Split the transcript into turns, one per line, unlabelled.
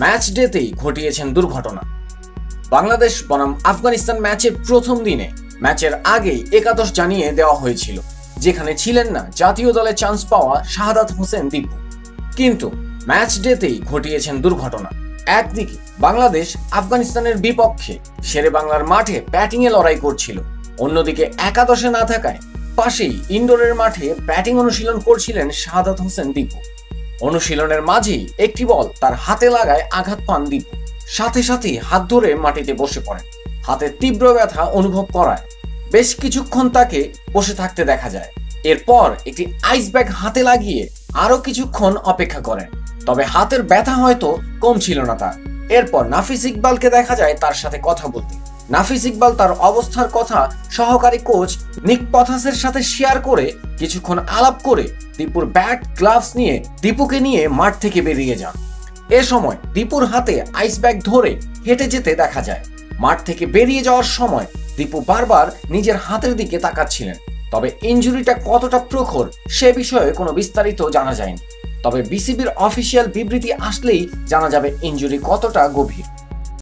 Match ডেতেই ঘটিয়েছেন দুর্ঘটনা। বাংলাদেশ বনাম আফগানিস্তান ম্যাচের প্রথম দিনে ম্যাচের আগেই একাদশ জানিয়ে দেওয়া হয়েছিল, যেখানে ছিলেন না জাতীয় দলে চান্স পাওয়া শাহাদাত হোসেন দীপু কিন্তু ম্যাচ ডেতেই ঘটিয়েছেন দুর্ঘটনা। একদিকে বাংলাদেশ আফগানিস্তানের বিপক্ষে শেরে বাংলার মাঠে ব্যাটিংয়ে লড়াই করছিল, অন্যদিকে একাদশে না থাকায় পাশেই ইন্ডোরের মাঠে ব্যাটিং অনুশীলন করছিলেন শাহাদাত হোসেন দীপু অনুশীলনের মাঝেই একটি বল তার হাতে লাগায় আঘাত পান দীপু। সাথে সাথেই হাত ধরে মাটিতে বসে পড়েন। হাতে তীব্র ব্যথা অনুভব করায়। বেশ কিছুক্ষণ তাকে বসে থাকতে দেখা যায়। এরপর একটি আইস ব্যাগ হাতে লাগিয়ে আরও কিছুক্ষণ অপেক্ষা করেন। তবে হাতের ব্যথা হয়তো কম ছিল না তার। এরপর নাফিস ইকবালকে দেখা যায় তার সাথে কথা বলতে। নাফিস ইকবাল তার অবস্থার কথা সহকারী কোচ নিক পথাসের সাথে শেয়ার করে কিছুক্ষণ আলাপ করে দীপুর ব্যাট, গ্লাভস নিয়ে দীপুকে নিয়ে মাঠ থেকে বেরিয়ে যান। এ সময় দীপুর হাতে আইস ব্যাগ ধরে হেঁটে যেতে দেখা যায়। মাঠ থেকে বেরিয়ে যাওয়ার সময় দীপু বারবার নিজের হাতের দিকে তাকাচ্ছিলেন। তবে ইঞ্জুরিটা কতটা প্রখর সে বিষয়ে কোনো বিস্তারিত জানা যায়নি। তবে বিসিবির অফিসিয়াল বিবৃতি আসলেই জানা যাবে ইঞ্জুরি কতটা গভীর।